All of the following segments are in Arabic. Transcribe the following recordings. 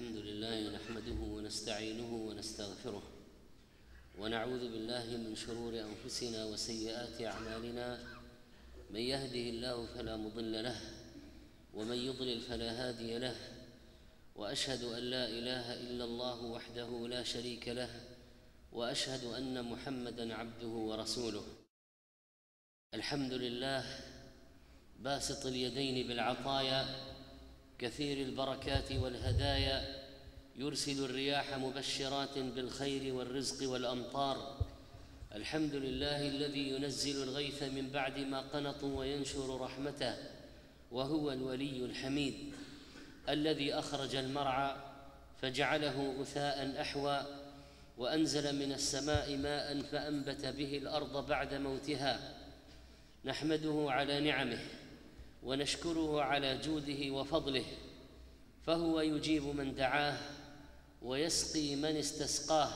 الحمد لله نحمده ونستعينه ونستغفره ونعوذ بالله من شرور أنفسنا وسيئات أعمالنا من يهده الله فلا مضل له ومن يضلل فلا هادي له وأشهد أن لا إله إلا الله وحده لا شريك له وأشهد أن محمدا عبده ورسوله. الحمد لله باسط اليدين بالعطايا كثير البركات والهدايا يرسل الرياح مبشرات بالخير والرزق والأمطار. الحمد لله الذي ينزل الغيث من بعد ما قنطوا وينشر رحمته وهو الولي الحميد. الذي أخرج المرعى فجعله غثاء أحوى وأنزل من السماء ماء فأنبت به الأرض بعد موتها. نحمده على نعمه ونشكره على جوده وفضله فهو يجيب من دعاه ويسقي من استسقاه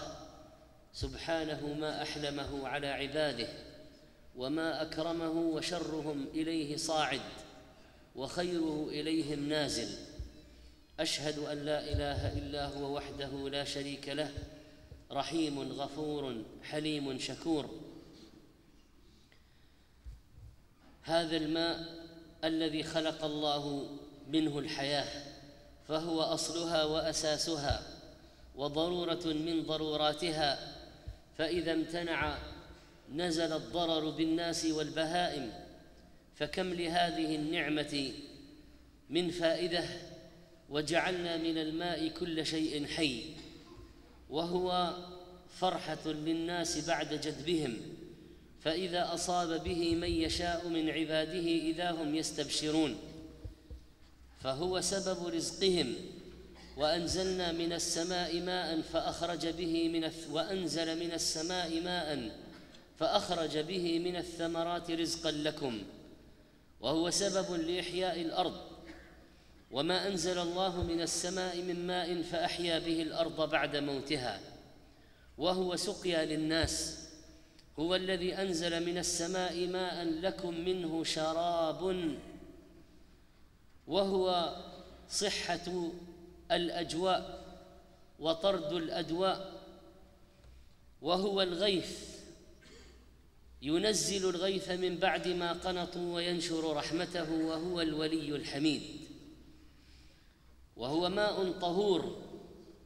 سبحانه ما أحلمه على عباده وما أكرمه وشرهم إليه صاعد وخيره إليهم نازل. أشهد أن لا إله إلا هو وحده لا شريك له رحيم غفور حليم شكور. هذا الماء الذي خلق الله منه الحياة فهو أصلها وأساسها وضرورة من ضروراتها. فإذا امتنع نزل الضرر بالناس والبهائم. فكم لهذه النعمة من فائدة؟ وجعلنا من الماء كل شيء حي وهو فرحة للناس بعد جدبهم فإذا أصاب به من يشاء من عباده إذا هم يستبشرون. فهو سبب رزقهم. وأنزلنا من السماء ماء فأخرج به من وأنزل من السماء ماء فأخرج به من الثمرات رزقا لكم. وهو سبب لإحياء الأرض. وما أنزل الله من السماء من ماء فأحيا به الأرض بعد موتها. وهو سقيا للناس. هو الذي أنزل من السماء ماء لكم منه شراب وهو صحة الأجواء وطرد الأدواء وهو الغيث. ينزل الغيث من بعد ما قنطوا وينشر رحمته وهو الولي الحميد. وهو ماء طهور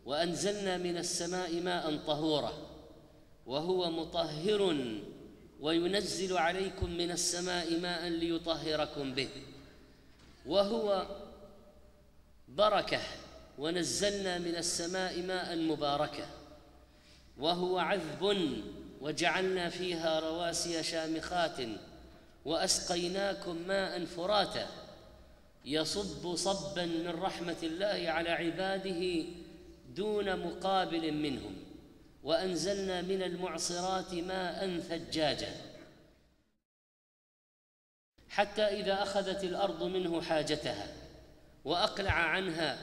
وأنزلنا من السماء ماء طهورا وهو مطهر وينزل عليكم من السماء ماء ليطهركم به. وهو بركة ونزلنا من السماء ماء مباركة. وهو عذب وجعلنا فيها رواسي شامخات وأسقيناكم ماء فراتا. يصب صبا من رحمة الله على عباده دون مقابل منهم. وأنزلنا من المعصرات ماء ثجاجا. حتى إذا أخذت الأرض منه حاجتها وأقلع عنها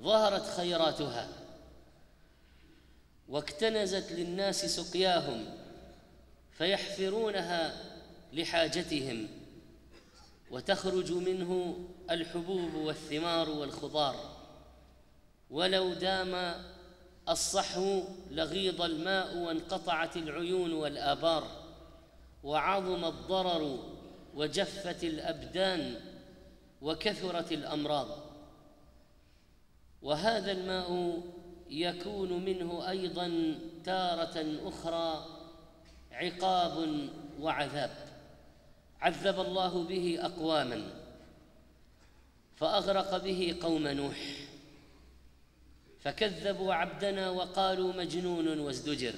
ظهرت خيراتها واكتنزت للناس سقياهم فيحفرونها لحاجتهم وتخرج منه الحبوب والثمار والخضار. ولو دام الصحو لغيض الماء وانقطعت العيون والآبار وعظم الضرر وجفت الأبدان وكثرت الأمراض. وهذا الماء يكون منه أيضا تارة أخرى عقاب وعذاب. عذب الله به اقواما فأغرق به قوم نوح. فكذبوا عبدنا وقالوا مجنون وازدجر.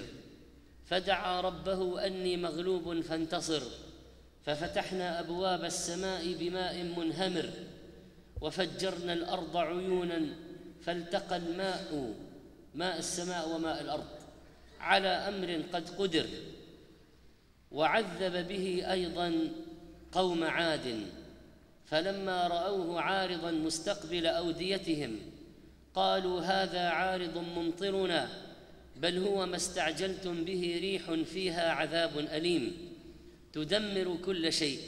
فدعا ربه أني مغلوب فانتصر. ففتحنا أبواب السماء بماء منهمر. وفجرنا الأرض عيونا فالتقى الماء ماء السماء وماء الأرض على أمر قد قدر. وعذب به أيضا قوم عاد. فلما رأوه عارضا مستقبل أوديتهم قالوا هذا عارض ممطرنا بل هو ما استعجلتم به ريح فيها عذاب أليم تدمر كل شيء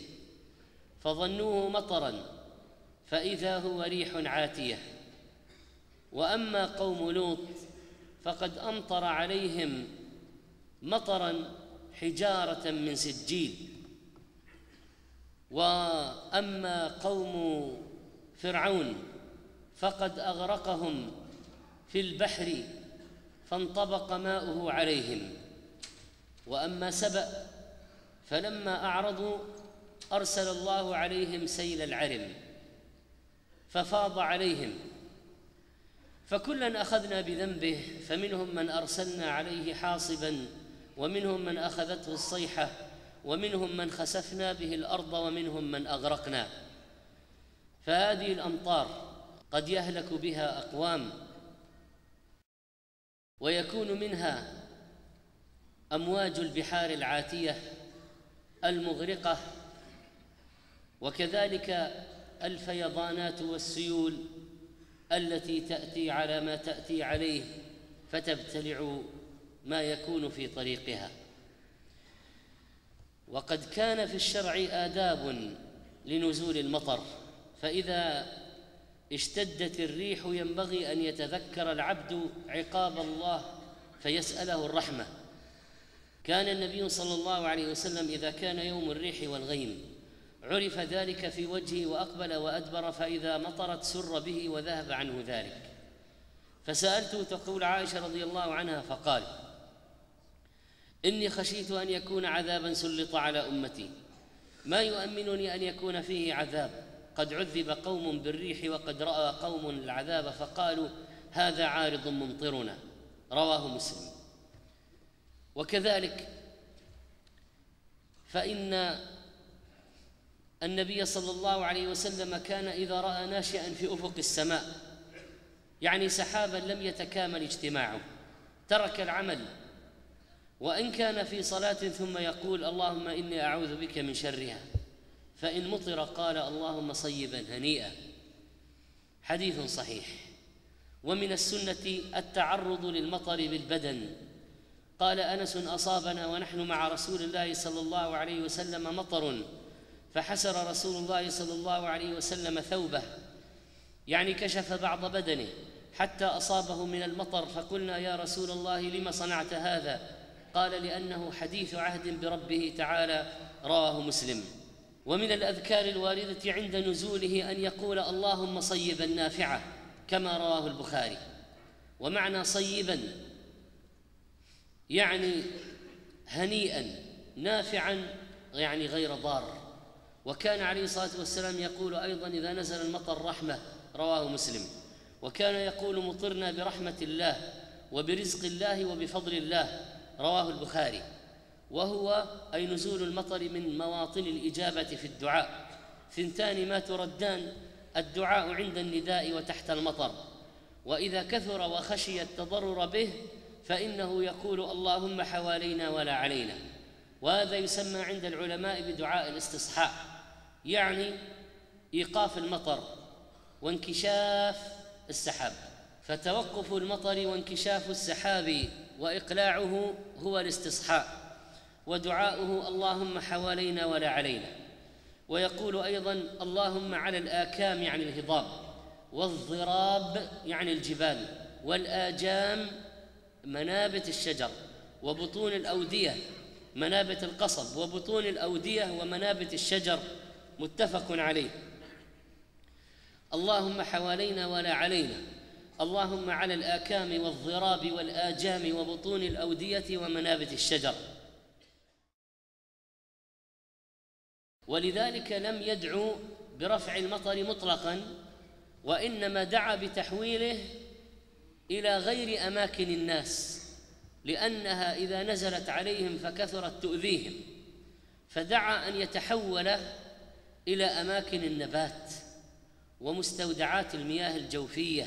فظنوه مطرا فإذا هو ريح عاتية. وأما قوم لوط فقد أمطر عليهم مطرا حجارة من سجيل. وأما قوم فرعون فقد أغرقهم في البحر فانطبق ماؤه عليهم. وأما سبأ فلما أعرضوا أرسل الله عليهم سيل العرم ففاض عليهم. فكلا أخذنا بذنبه فمنهم من أرسلنا عليه حاصبا ومنهم من أخذته الصيحة ومنهم من خسفنا به الأرض ومنهم من أغرقنا. فهذه الأمطار قد يهلك بها أقوام ويكون منها أمواج البحار العاتية المغرقة وكذلك الفيضانات والسيول التي تأتي على ما تأتي عليه فتبتلع ما يكون في طريقها. وقد كان في الشرع آداب لنزول المطر فإذا اشتدت الريح ينبغي أن يتذكر العبد عقاب الله فيسأله الرحمة. كان النبي صلى الله عليه وسلم إذا كان يوم الريح والغيم عرف ذلك في وجهه وأقبل وأدبر فإذا مطرت سر به وذهب عنه ذلك. فسألته تقول عائشة رضي الله عنها فقال إني خشيت أن يكون عذابا سلط على أمتي. ما يؤمنني أن يكون فيه عذاب. قد عذب قوم بالريح وقد رأى قوم العذاب فقالوا هذا عارض ممطرنا. رواه مسلم. وكذلك فإن النبي صلى الله عليه وسلم كان إذا رأى ناشئا في أفق السماء يعني سحابا لم يتكامل اجتماعه ترك العمل. وإن كان في صلاة ثم يقول اللهم إني أعوذ بك من شرها. فإن مطر قال اللهم صيبا هنيئا. حديث صحيح. ومن السنة التعرض للمطر بالبدن. قال أنس أصابنا ونحن مع رسول الله صلى الله عليه وسلم مطر. فحسر رسول الله صلى الله عليه وسلم ثوبه. يعني كشف بعض بدنه. حتى أصابه من المطر. فقلنا يا رسول الله لم صنعت هذا؟ قال لأنه حديث عهد بربه تعالى رواه مسلم. ومن الأذكار الواردة عند نزوله أن يقول اللهم صيبا نافعه كما رواه البخاري. ومعنى صيبا يعني هنيئا نافعا يعني غير ضار. وكان عليه الصلاة والسلام يقول أيضا إذا نزل المطر رحمة رواه مسلم. وكان يقول مطرنا برحمة الله وبرزق الله وبفضل الله رواه البخاري. وهو أي نزول المطر من مواطن الإجابة في الدعاء. ثنتان ما تردان الدعاء عند النداء وتحت المطر. وإذا كثر وخشي التضرر به فإنه يقول اللهم حوالينا ولا علينا. وهذا يسمى عند العلماء بدعاء الاستصحاء. يعني إيقاف المطر وانكشاف السحاب. فتوقف المطر وانكشاف السحاب وإقلاعه هو الاستصحاء. ودعاؤه اللهم حوالينا ولا علينا. ويقول أيضا اللهم على الآكام يعني الهضاب والضراب يعني الجبال والآجام منابت الشجر وبطون الأودية منابت القصب وبطون الأودية ومنابت الشجر متفق عليه. اللهم حوالينا ولا علينا. اللهم على الآكام والضراب والآجام وبطون الأودية ومنابت الشجر. ولذلك لم يدعو برفع المطر مطلقا وإنما دعا بتحويله إلى غير أماكن الناس لأنها إذا نزلت عليهم فكثرت تؤذيهم فدعا أن يتحول إلى أماكن النبات ومستودعات المياه الجوفية.